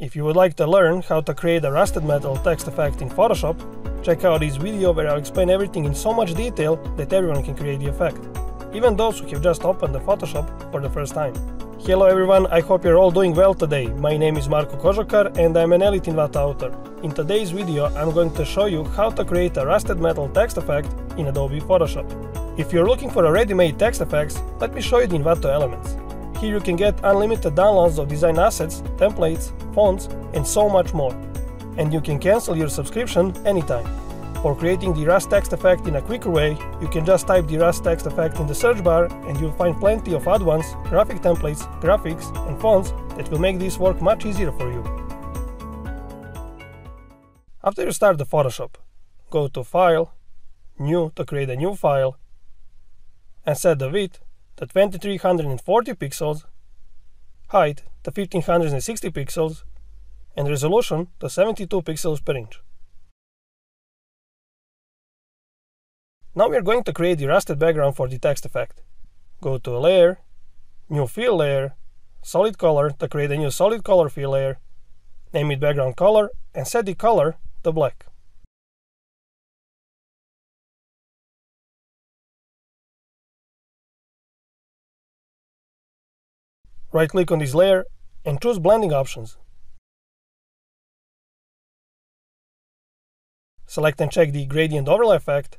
If you would like to learn how to create a rusted metal text effect in Photoshop, check out this video where I'll explain everything in so much detail that everyone can create the effect, even those who have just opened the Photoshop for the first time. Hello everyone, I hope you're all doing well today. My name is Marko Kožokar and I'm an Elite Envato author. In today's video I'm going to show you how to create a rusted metal text effect in Adobe Photoshop. If you're looking for a ready-made text effects, let me show you the Envato elements. Here you can get unlimited downloads of design assets, templates, fonts, and so much more. And you can cancel your subscription anytime. For creating the Rust text effect in a quicker way, you can just type the Rust text effect in the search bar and you'll find plenty of add ones, graphic templates, graphics, and fonts that will make this work much easier for you. After you start the Photoshop, go to File, New to create a new file, and set the width to 2340 pixels, height the 1560 pixels, and resolution the 72 pixels per inch. Now we are going to create the rusted background for the text effect. Go to a Layer, New Fill Layer, Solid Color to create a new solid color fill layer, name it background color, and set the color to black. Right-click on this layer and choose Blending options. Select and check the Gradient Overlay effect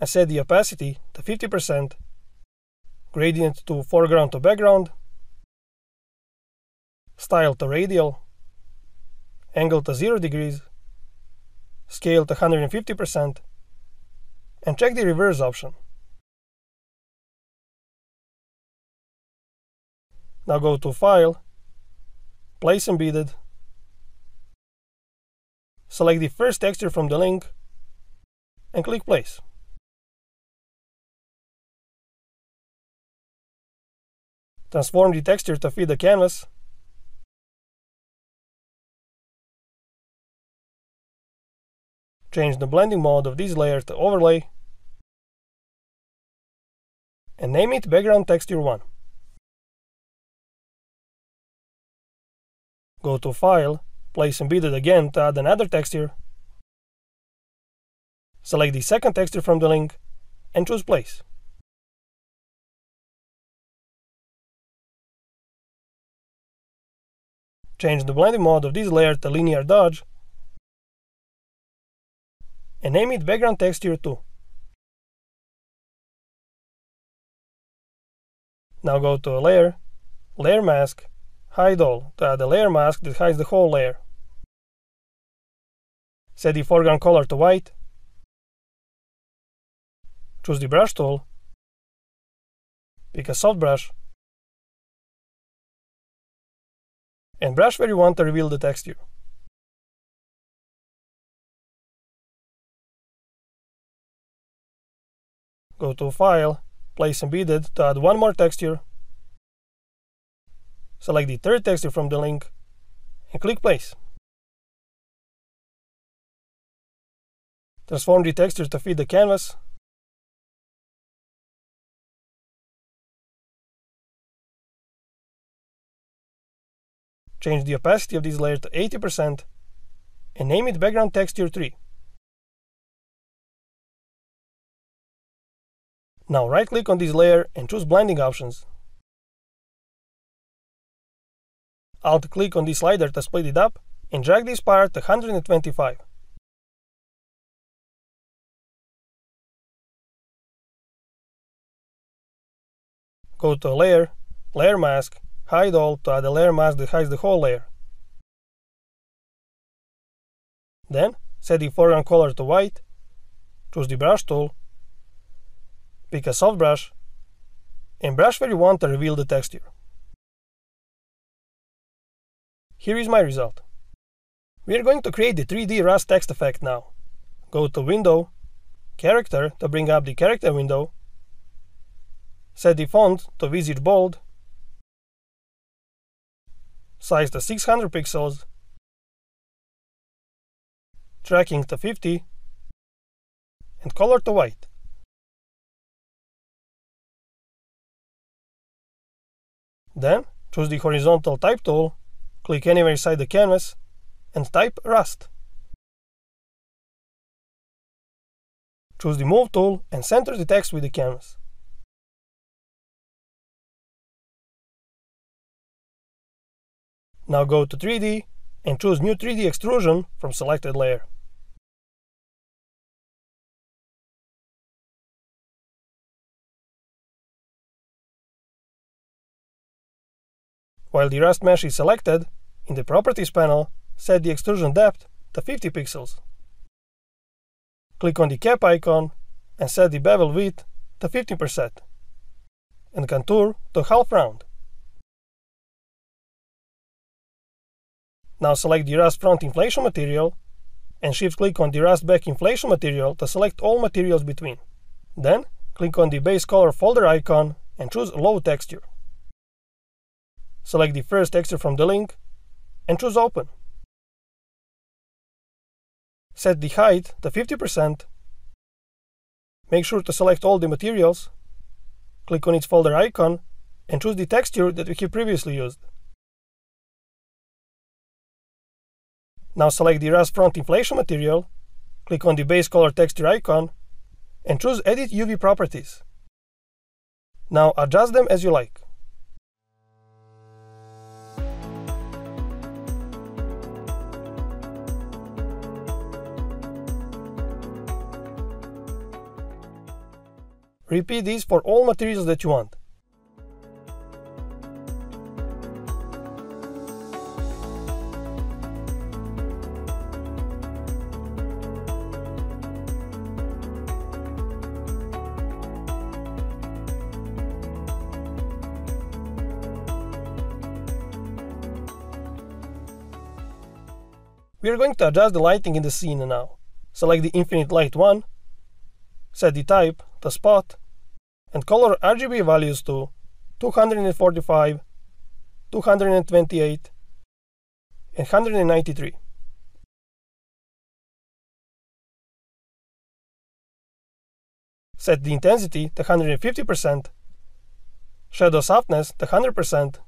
and set the opacity to 50%, gradient to foreground to background, style to radial, angle to 0 degrees, scale to 150%, and check the reverse option. Now go to File, Place Embedded, select the first texture from the link, and click Place. Transform the texture to fit the canvas. Change the blending mode of this layer to overlay. And name it background texture 1. Go to File, Place Embedded again to add another texture. Select the second texture from the link and choose Place. Change the blending mode of this layer to linear dodge and name it background texture 2. Now go to layer, layer mask, hide all to add a layer mask that hides the whole layer. Set the foreground color to white. Choose the brush tool. Pick a soft brush and brush where you want to reveal the texture. Go to File, Place Embedded to add one more texture. Select the third texture from the link and click Place. Transform the texture to fit the canvas Change the opacity of this layer to 80% and name it background texture 3. Now right click on this layer and choose blending options. Alt click on this slider to split it up and drag this part to 125. Go to Layer, Layer Mask, hide all to add a layer mask that hides the whole layer. Then, set the foreground color to white, choose the brush tool, pick a soft brush, and brush where you want to reveal the texture. Here is my result. We are going to create the 3D Rust text effect now. Go to Window, Character to bring up the character window, set the font to Visage Bold, size to 600 pixels, tracking to 50, and color to white. Then choose the horizontal type tool, click anywhere inside the canvas, and type Rust. Choose the Move tool and center the text with the canvas. Now go to 3D and choose New 3D Extrusion from selected layer. While the Rust mesh is selected, in the Properties panel, set the extrusion depth to 50 pixels. Click on the cap icon and set the bevel width to 50% and contour to half round. Now select the Rust front inflation material and shift click on the Rust back inflation material to select all materials between. Then click on the base color folder icon and choose load texture. Select the first texture from the link and choose open. Set the height to 50%. Make sure to select all the materials. Click on its folder icon and choose the texture that we have previously used. Now select the Rust front inflation material, click on the base color texture icon, and choose Edit UV Properties. Now adjust them as you like. Repeat this for all materials that you want. We are going to adjust the lighting in the scene now. Select the Infinite Light 1, set the type to spot, and color RGB values to 245, 228, and 193. Set the intensity to 150%, shadow softness to 100%,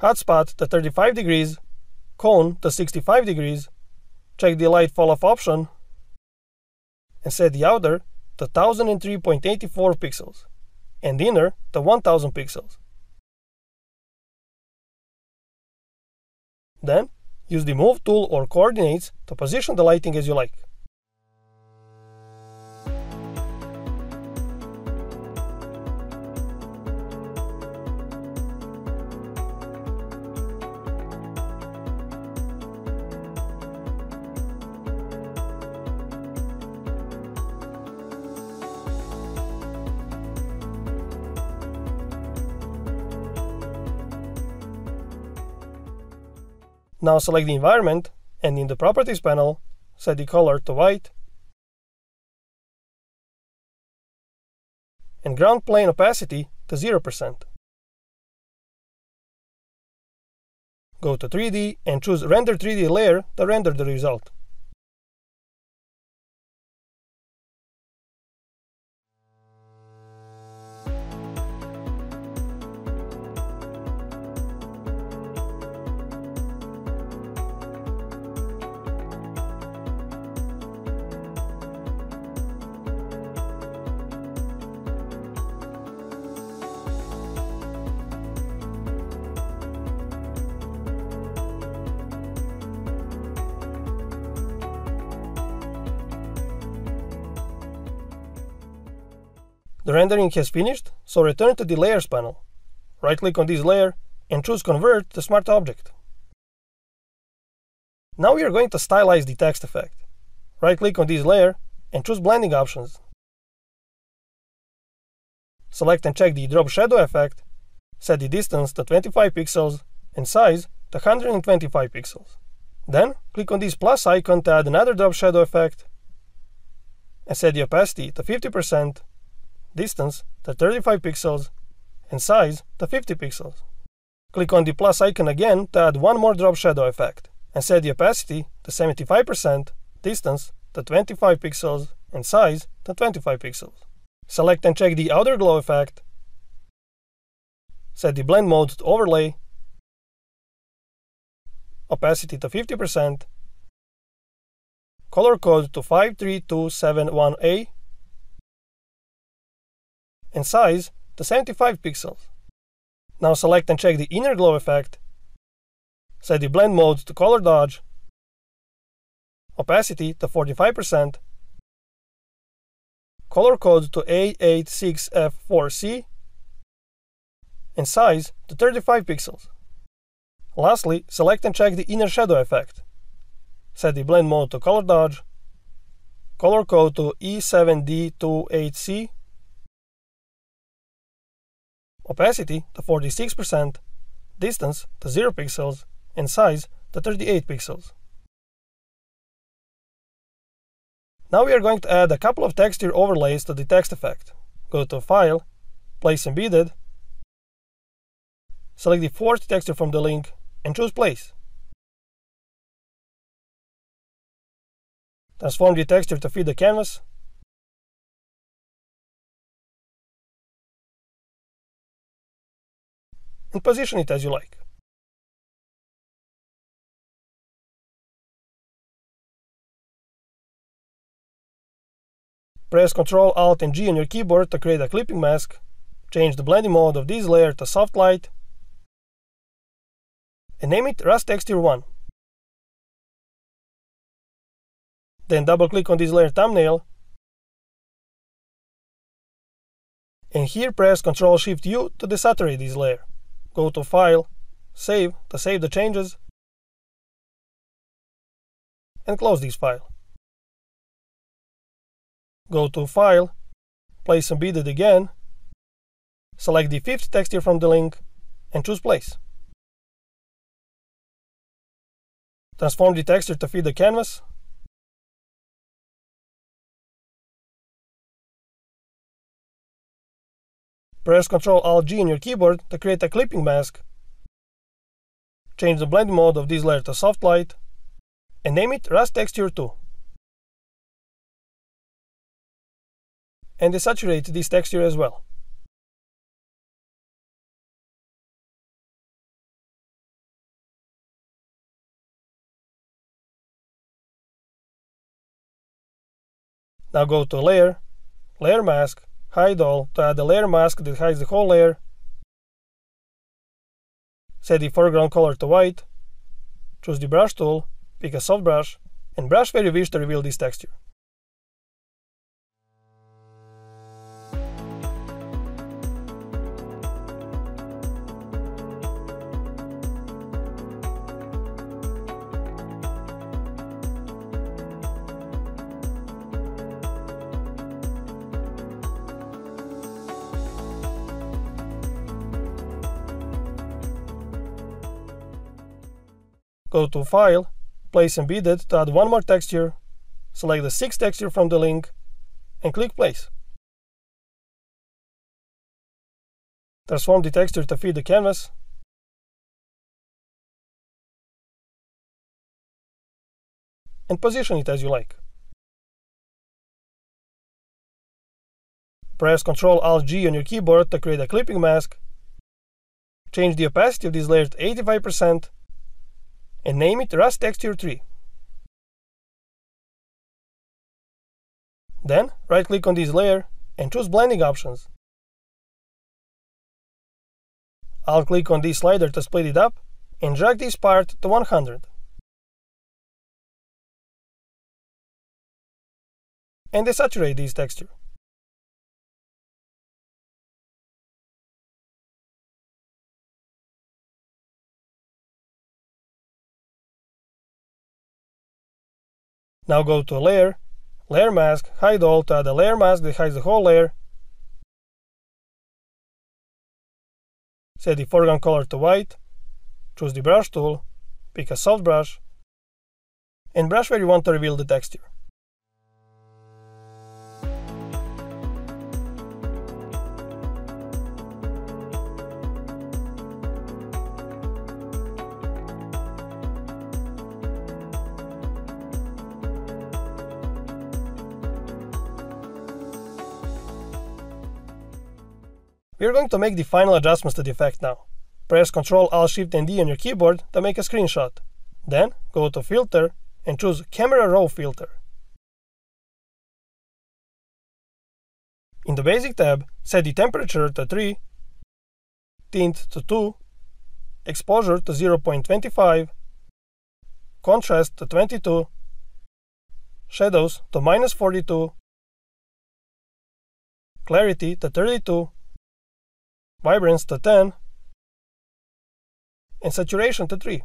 hotspot to 35 degrees, cone to 65 degrees, check the light fall off option and set the outer to 1003.84 pixels and inner to 1000 pixels. Then, use the Move tool or coordinates to position the lighting as you like. Now select the environment and in the Properties panel, set the color to white and ground plane opacity to 0%. Go to 3D and choose Render 3D Layer to render the result. The rendering has finished, so return to the Layers panel. Right-click on this layer and choose Convert to Smart Object. Now we are going to stylize the text effect. Right-click on this layer and choose Blending options. Select and check the Drop Shadow effect, set the distance to 25 pixels and size to 125 pixels. Then, click on this plus icon to add another drop shadow effect and set the opacity to 50% distance to 35 pixels, and size to 50 pixels. Click on the plus icon again to add one more drop shadow effect, and set the opacity to 75%, distance to 25 pixels, and size to 25 pixels. Select and check the outer glow effect, set the blend mode to overlay, opacity to 50%, color code to 53271A, and size to 75 pixels. Now select and check the inner glow effect, set the blend mode to color dodge, opacity to 45%, color code to A86F4C, and size to 35 pixels. Lastly, select and check the inner shadow effect. Set the blend mode to color dodge, color code to E7D28C, opacity to 46%, distance to 0 pixels, and size to 38 pixels. Now we are going to add a couple of texture overlays to the text effect. Go to File, Place Embedded, select the fourth texture from the link, and choose Place. Transform the texture to fit the canvas, and position it as you like. Press Ctrl Alt and G on your keyboard to create a clipping mask. Change the blending mode of this layer to soft light. And name it Rust Texture 1. Then double click on this layer thumbnail. And here press Ctrl Shift U to desaturate this layer. Go to File, Save to save the changes. And close this file. Go to File, Place Embedded again, select the fifth texture from the link, and choose Place. Transform the texture to fit the canvas. Press Ctrl Alt G on your keyboard to create a clipping mask. Change the blend mode of this layer to soft light and name it Rust Texture 2. and desaturate this texture as well. Now go to Layer, Layer Mask, Hide All to add a layer mask that hides the whole layer. Set the foreground color to white. Choose the brush tool, pick a soft brush, and brush where you wish to reveal this texture. Go to File, Place Embedded to add one more texture, select the sixth texture from the link, and click Place. Transform the texture to fit the canvas. And position it as you like. Press Ctrl Alt G on your keyboard to create a clipping mask. Change the opacity of this layer to 85% and name it Rust Texture 3. Then right-click on this layer and choose Blending Options. Alt click on this slider to split it up and drag this part to 100. And desaturate this texture. Now go to Layer, Layer Mask, Hide All to add a layer mask that hides the whole layer. Set the foreground color to white. Choose the brush tool, pick a soft brush, and brush where you want to reveal the texture. We are going to make the final adjustments to the effect now. Press Ctrl Alt Shift and D on your keyboard to make a screenshot. Then go to Filter and choose Camera Raw Filter. In the Basic tab, set the temperature to 3, tint to 2, exposure to 0.25, contrast to 22, shadows to minus 42, clarity to 32, vibrance to 10, and saturation to 3.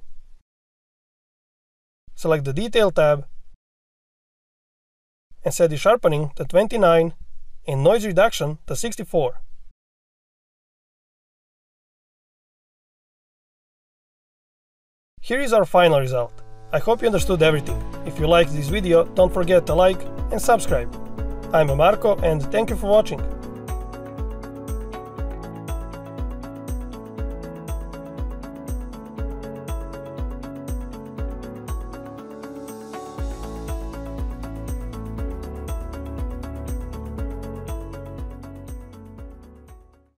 Select the Detail tab and set the sharpening to 29 and noise reduction to 64. Here is our final result. I hope you understood everything. If you liked this video, don't forget to like and subscribe. I'm Marco and thank you for watching.